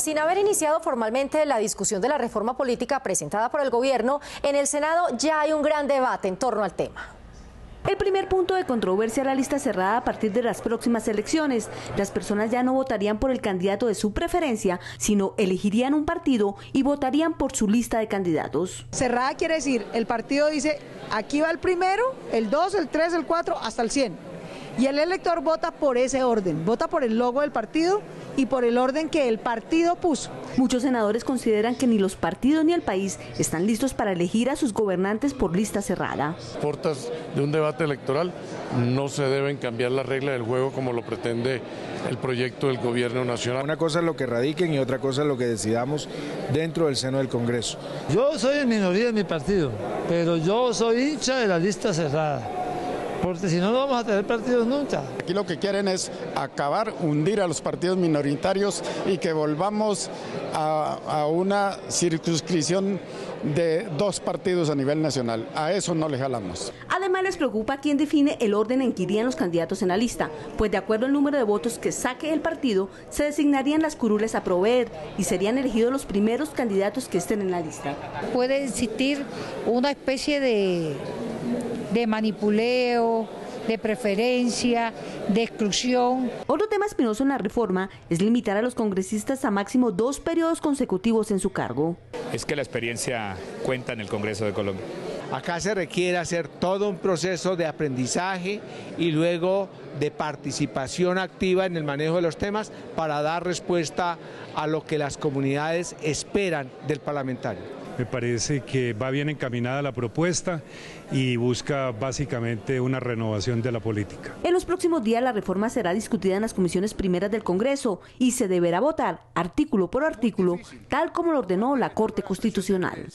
Sin haber iniciado formalmente la discusión de la reforma política presentada por el gobierno, en el Senado ya hay un gran debate en torno al tema. El primer punto de controversia la lista cerrada a partir de las próximas elecciones. Las personas ya no votarían por el candidato de su preferencia, sino elegirían un partido y votarían por su lista de candidatos. Cerrada quiere decir, el partido dice, aquí va el primero, el 2, el 3, el 4, hasta el 100. Y el elector vota por ese orden, vota por el logo del partido y por el orden que el partido puso. Muchos senadores consideran que ni los partidos ni el país están listos para elegir a sus gobernantes por lista cerrada. Portas de un debate electoral no se deben cambiar las reglas del juego como lo pretende el proyecto del gobierno nacional. Una cosa es lo que radiquen y otra cosa es lo que decidamos dentro del seno del Congreso. Yo soy en minoría de mi partido, pero yo soy hincha de la lista cerrada porque si no, no vamos a tener partidos nunca. Aquí lo que quieren es acabar, hundir a los partidos minoritarios y que volvamos a, a una circunscripción de dos partidos a nivel nacional. A eso no le jalamos. Además les preocupa quién define el orden en que irían los candidatos en la lista, pues de acuerdo al número de votos que saque el partido, se designarían las curules a proveer y serían elegidos los primeros candidatos que estén en la lista. Puede existir una especie de de manipuleo, de preferencia, de exclusión. Otro tema espinoso en la reforma es limitar a los congresistas a máximo dos periodos consecutivos en su cargo. Es que la experiencia cuenta en el Congreso de Colombia. Acá se requiere hacer todo un proceso de aprendizaje y luego de participación activa en el manejo de los temas para dar respuesta a lo que las comunidades esperan del parlamentario. Me parece que va bien encaminada la propuesta y busca básicamente una renovación de la política. En los próximos días la reforma será discutida en las comisiones primeras del Congreso y se deberá votar artículo por artículo, tal como lo ordenó la Corte Constitucional.